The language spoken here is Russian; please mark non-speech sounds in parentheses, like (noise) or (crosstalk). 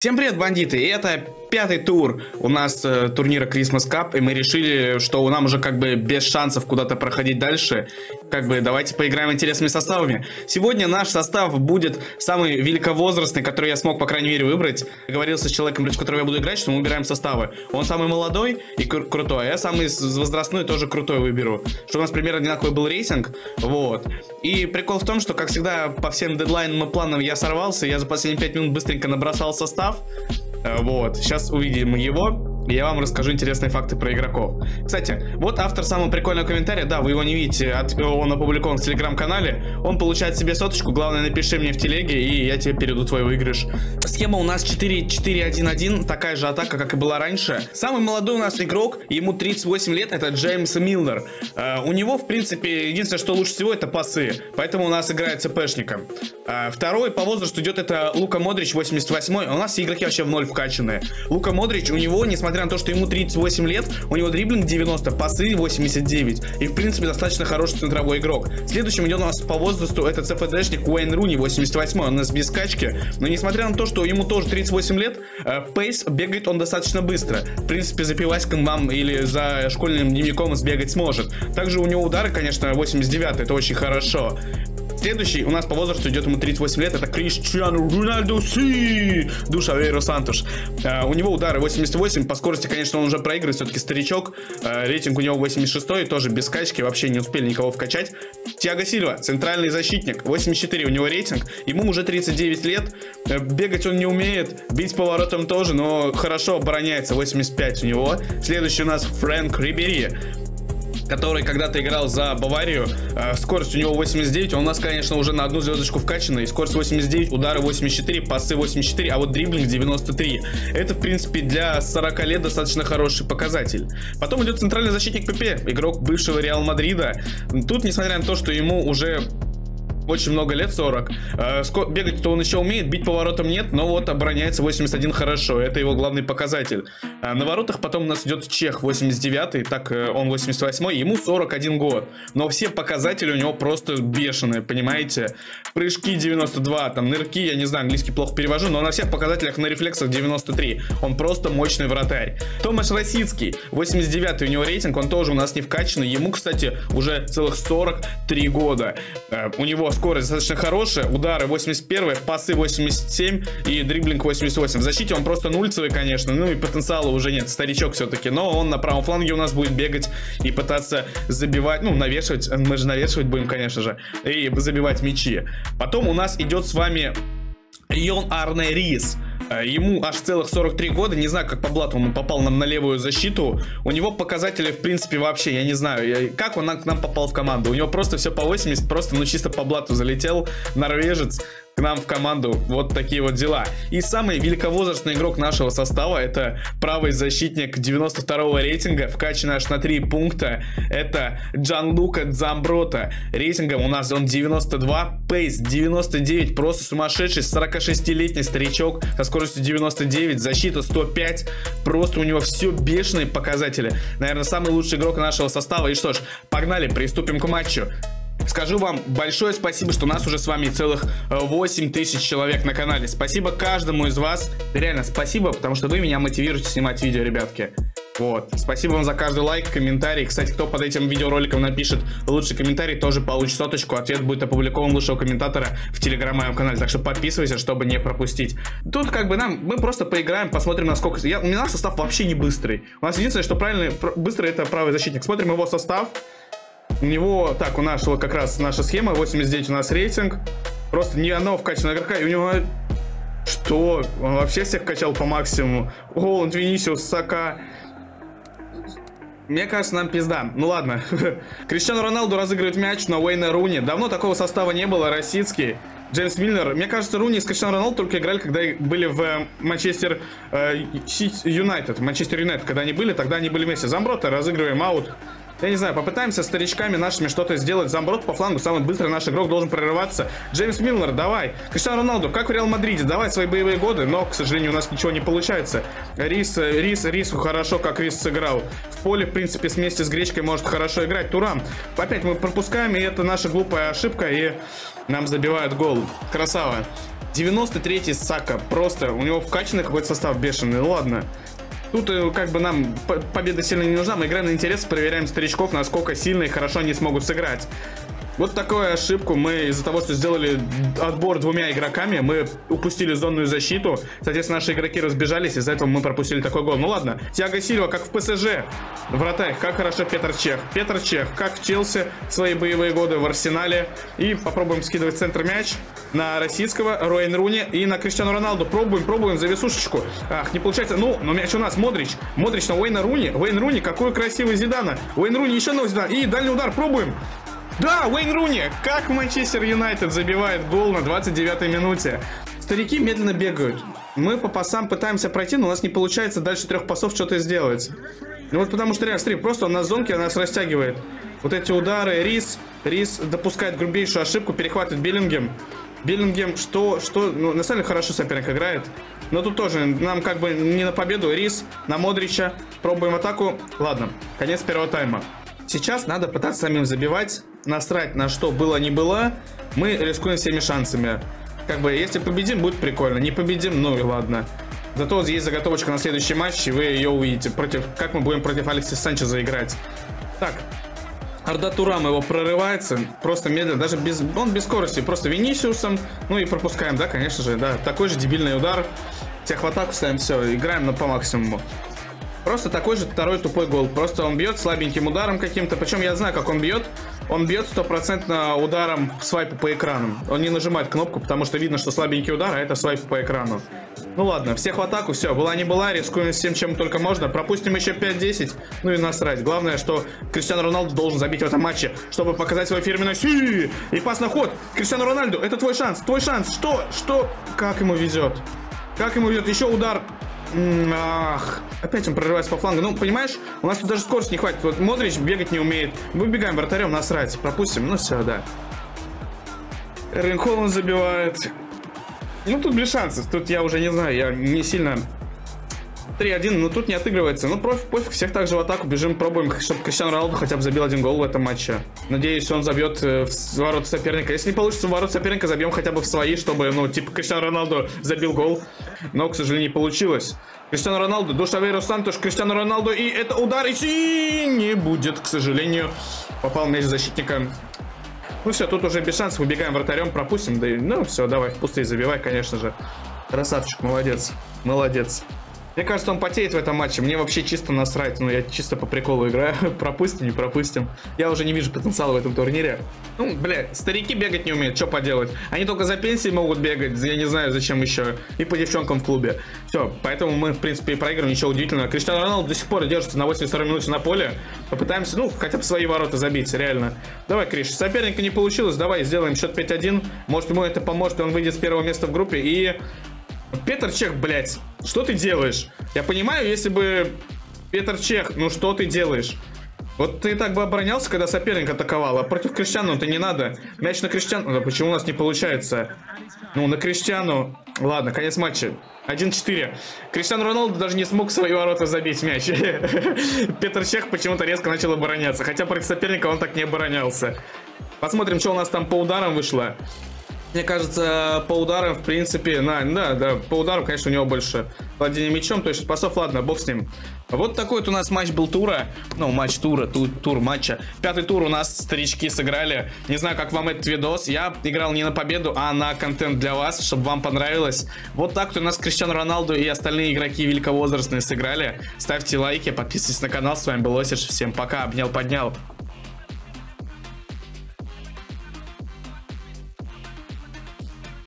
Всем привет, бандиты! И это пятый тур у нас э, турнира Christmas Cup, и мы решили, что нам уже как бы без шансов куда-то проходить дальше. Как бы давайте поиграем интересными составами. Сегодня наш состав будет самый великовозрастный, который я смог, по крайней мере, выбрать. Говорился с человеком, против которого я буду играть, что мы убираем составы. Он самый молодой и кру крутой, а я самый возрастной тоже крутой выберу. Чтобы у нас примерно одинаковый был рейтинг. Вот. И прикол в том, что, как всегда, по всем дедлайнам и планам я сорвался. Я за последние 5 минут быстренько набросал состав вот, сейчас увидим его я вам расскажу интересные факты про игроков. Кстати, вот автор самого прикольного комментария, да, вы его не видите, он опубликован в телеграм-канале, он получает себе соточку, главное напиши мне в телеге, и я тебе перейду твой выигрыш. Схема у нас 4-4-1-1, такая же атака, как и была раньше. Самый молодой у нас игрок, ему 38 лет, это Джеймс Милнер. Uh, у него, в принципе, единственное, что лучше всего, это пасы, поэтому у нас играет ЦПшником. Uh, второй по возрасту идет это Лука Модрич, 88 у нас игроки вообще в ноль вкачанные. Лука Модрич, у него, несмотря несмотря на то, что ему 38 лет, у него дриблинг 90, пасы 89. И, в принципе, достаточно хороший центровой игрок. Следующим идет у нас по возрасту это ЦФДшник Уэйн Руни, 88 он у нас без скачки. Но, несмотря на то, что ему тоже 38 лет, э, пейс бегает он достаточно быстро. В принципе, за пиваськом вам или за школьным дневником сбегать сможет. Также у него удары, конечно, 89, это очень хорошо. Следующий у нас по возрасту идет ему 38 лет. Это Криштиану Рунальду Си. Душа Вейро Сантуш. Uh, у него удары 88. По скорости, конечно, он уже проигрывает. Все-таки старичок. Uh, рейтинг у него 86. Тоже без скачки. Вообще не успели никого вкачать. Тиаго Сильва. Центральный защитник. 84 у него рейтинг. Ему уже 39 лет. Uh, бегать он не умеет. Бить поворотом тоже. Но хорошо обороняется. 85 у него. Следующий у нас Фрэнк Рибери который когда-то играл за Баварию. Э, скорость у него 89, он у нас, конечно, уже на одну звездочку вкачана. И скорость 89, удары 84, пасы 84, а вот дриблинг 93. Это, в принципе, для 40 лет достаточно хороший показатель. Потом идет центральный защитник ПП, игрок бывшего Реал Мадрида. Тут, несмотря на то, что ему уже очень много лет, 40. Э, бегать-то он еще умеет, бить поворотом нет, но вот обороняется 81 хорошо, это его главный показатель. Э, на воротах потом у нас идет Чех 89, так э, он 88, ему 41 год. Но все показатели у него просто бешеные, понимаете? Прыжки 92, там нырки, я не знаю, английский плохо перевожу, но на всех показателях на рефлексах 93. Он просто мощный вратарь. Томаш Росицкий, 89 у него рейтинг, он тоже у нас не вкачанный. Ему, кстати, уже целых 43 года. У него скорость достаточно хорошая, удары 81, пасы 87 и дриблинг 88. В защите он просто нульцевый, конечно, ну и потенциала уже нет, старичок все-таки, но он на правом фланге у нас будет бегать и пытаться забивать, ну, навешивать, мы же навешивать будем, конечно же, и забивать мячи. Потом у нас идет с вами Йон Арне Рис. Э, ему аж целых 43 года, не знаю, как по блату он попал нам на левую защиту. У него показатели, в принципе, вообще, я не знаю, как он к нам попал в команду. У него просто все по 80, просто, ну, чисто по блату залетел, норвежец к нам в команду. Вот такие вот дела. И самый великовозрастный игрок нашего состава это правый защитник 92 рейтинга, вкачанный аж на 3 пункта. Это Джан Лука Дзамброта. Рейтингом у нас он 92, пейс 99, просто сумасшедший 46-летний старичок со скоростью 99, защита 105. Просто у него все бешеные показатели. Наверное, самый лучший игрок нашего состава. И что ж, погнали, приступим к матчу. Скажу вам большое спасибо, что нас уже с вами целых 8 э, тысяч человек на канале. Спасибо каждому из вас. Реально спасибо, потому что вы меня мотивируете снимать видео, ребятки. Вот. Спасибо вам за каждый лайк, комментарий. Кстати, кто под этим видеороликом напишет лучший комментарий, тоже получит соточку. Ответ будет опубликован лучшего комментатора в телеграм моем канале. Так что подписывайся, чтобы не пропустить. Тут как бы нам, мы просто поиграем, посмотрим, насколько... Я, у меня состав вообще не быстрый. У нас единственное, что правильно, быстрый это правый защитник. Смотрим его состав. У него, так, у вот как раз наша схема, 89 у нас рейтинг. Просто ни одного вкачанного игрока, и у него... Что? Он вообще всех качал по максимуму. Голланд, Винисиус, Сака. Мне кажется, нам пизда. Ну ладно. (laughs) Криштиану Роналду разыгрывает мяч на Уэйна Руни. Давно такого состава не было, Росицкий. Джеймс Миллер. Мне кажется, Руни с Криштиану Роналду только играли, когда были в э, Манчестер э, Юнайтед. Манчестер Юнайтед, когда они были, тогда они были вместе. Замброта, разыгрываем аут. Я не знаю, попытаемся старичками нашими что-то сделать. Замбротта по флангу, самый быстрый наш игрок должен прорываться. Джеймс Миллер, давай. Криштиано Роналду, как в Реал Мадриде, давай свои боевые годы, но, к сожалению, у нас ничего не получается. Рис, Рис, Рис хорошо, как Рис сыграл. В поле, в принципе, вместе с Гречкой может хорошо играть. Туран, опять мы пропускаем, и это наша глупая ошибка, и нам забивают гол. Красава. 93-й Сака. Просто у него вкачанный какой-то состав бешеный. Ладно. Тут э, как бы нам победа сильно не нужна. Мы играем на интерес, проверяем старичков, насколько сильно и хорошо они смогут сыграть. Вот такую ошибку мы из-за того, что сделали отбор двумя игроками, мы упустили зонную защиту. Соответственно, наши игроки разбежались, из-за этого мы пропустили такой гол. Ну ладно, Тиаго Сильва, как в ПСЖ. Вратарь, как хорошо Петр Чех. Петр Чех, как в Челси, свои боевые годы в Арсенале. И попробуем скидывать центр мяч на российского Роэн Руни и на Криштиану Роналду. Пробуем, пробуем за весушечку. Ах, не получается. Ну, но мяч у нас. Модрич. Модрич на Уэйна Руни. Уэйн Руни, какой красивый Зидана. Уэйн Руни, еще одного Зидана. И дальний удар. Пробуем. Да, Уэйн Руни! Как Манчестер Юнайтед забивает гол на 29-й минуте. Старики медленно бегают. Мы по пасам пытаемся пройти, но у нас не получается дальше трех пасов что-то сделать. Ну вот потому что реально, смотри, просто он на зонке, она нас растягивает. Вот эти удары, Рис, Рис допускает грубейшую ошибку, перехватывает Биллингем. Биллингем, что, что, ну, на самом деле хорошо соперник играет. Но тут тоже нам как бы не на победу, Рис на Модрича. Пробуем атаку. Ладно, конец первого тайма. Сейчас надо пытаться самим забивать, насрать на что было не было. Мы рискуем всеми шансами. Как бы, если победим, будет прикольно. Не победим, ну и ладно. Зато есть заготовочка на следующий матч, и вы ее увидите. Против, как мы будем против Алекса Санчеза играть. Так, Арда Турам его прорывается, просто медленно, даже без, он без скорости, просто Венисиусом, ну и пропускаем, да, конечно же, да, такой же дебильный удар, всех в атаку ставим, все, играем на по максимуму. Просто такой же второй тупой гол. Просто он бьет слабеньким ударом каким-то. Причем я знаю, как он бьет. Он бьет стопроцентно ударом свайпа по экрану. Он не нажимает кнопку, потому что видно, что слабенький удар, а это свайп по экрану. Ну ладно, всех в атаку, все. Была не была, рискуем всем, чем только можно. Пропустим еще 5-10, ну и насрать. Главное, что Криштиану Роналду должен забить в этом матче, чтобы показать свой фирменный си. И пас на ход. Криштиану Рональду, это твой шанс, твой шанс. Что? Что? Как ему везет? Как ему везет? Еще удар Ах, опять он прорывается по флангу. Ну, понимаешь, у нас тут даже скорости не хватит. Вот Модрич бегать не умеет. Выбегаем вратарем, насрать. Пропустим. Ну, все, да. Эрвин забивает. Ну, тут без шансов. Тут я уже не знаю, я не сильно 3-1, но тут не отыгрывается. Ну, профи, пофиг, всех также в атаку бежим, пробуем, чтобы Криштиану Роналду хотя бы забил один гол в этом матче. Надеюсь, он забьет э, в ворот соперника. Если не получится в ворот соперника, забьем хотя бы в свои, чтобы, ну, типа, Криштиану Роналду забил гол. Но, к сожалению, не получилось. Криштиану Роналду, Душавейро Сантош, Криштиану Роналду, и это удар, и не будет, к сожалению. Попал мяч защитника. Ну все, тут уже без шансов, выбегаем вратарем, пропустим, да и, ну все, давай, в пустые забивай, конечно же. Красавчик, молодец, молодец. Мне кажется, он потеет в этом матче. Мне вообще чисто насрать. Ну, я чисто по приколу играю. (laughs) пропустим, не пропустим. Я уже не вижу потенциала в этом турнире. Ну, бля, старики бегать не умеют. Что поделать? Они только за пенсии могут бегать. Я не знаю, зачем еще. И по девчонкам в клубе. Все, поэтому мы, в принципе, и проиграем. Ничего удивительного. Криштиану Роналду до сих пор держится на 82 минуте на поле. Попытаемся, ну, хотя бы свои ворота забить, реально. Давай, Криш, соперника не получилось. Давай сделаем счет 5-1. Может, ему это поможет, и он выйдет с первого места в группе. И Петр Чех, блядь, что ты делаешь? Я понимаю, если бы Петр Чех, ну что ты делаешь? Вот ты так бы оборонялся, когда соперник атаковал, а против Криштиану ты не надо. Мяч на Криштиану... Да почему у нас не получается? Ну, на Криштиану... Ладно, конец матча. 1-4. Криштиану Роналду даже не смог свои ворота забить мяч. (laughs) Петр Чех почему-то резко начал обороняться. Хотя против соперника он так не оборонялся. Посмотрим, что у нас там по ударам вышло. Мне кажется, по ударам, в принципе, на, да, да, по ударам, конечно, у него больше владения мячом, то есть пасов, ладно, бог с ним. Вот такой вот у нас матч был тура, ну, матч тура, ту, тур матча. Пятый тур у нас старички сыграли. Не знаю, как вам этот видос, я играл не на победу, а на контент для вас, чтобы вам понравилось. Вот так вот у нас Криштиану Роналду и остальные игроки великовозрастные сыграли. Ставьте лайки, подписывайтесь на канал, с вами был Осиш, всем пока, обнял, поднял.